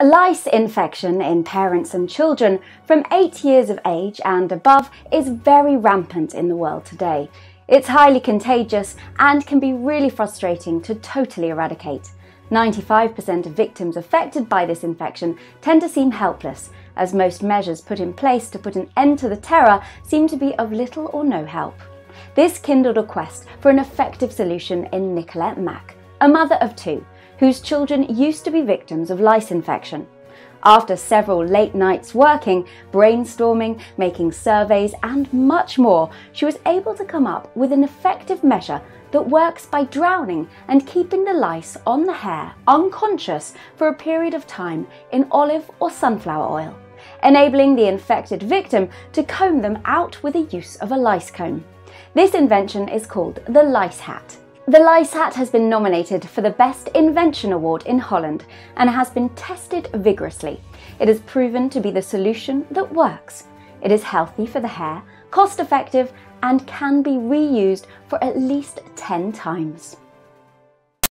Lice infection in parents and children from 8 years of age and above is very rampant in the world today. It's highly contagious and can be really frustrating to totally eradicate. 95% of victims affected by this infection tend to seem helpless, as most measures put in place to put an end to the terror seem to be of little or no help. This kindled a quest for an effective solution in Nicolette Mack, a mother of two whose children used to be victims of lice infection. After several late nights working, brainstorming, making surveys, and much more, she was able to come up with an effective measure that works by drowning and keeping the lice on the hair unconscious for a period of time in olive or sunflower oil, enabling the infected victim to comb them out with the use of a lice comb. This invention is called the lice hat. The Hat has been nominated for the Best Invention Award in Holland and has been tested vigorously. It has proven to be the solution that works. It is healthy for the hair, cost effective, and can be reused for at least 10 times.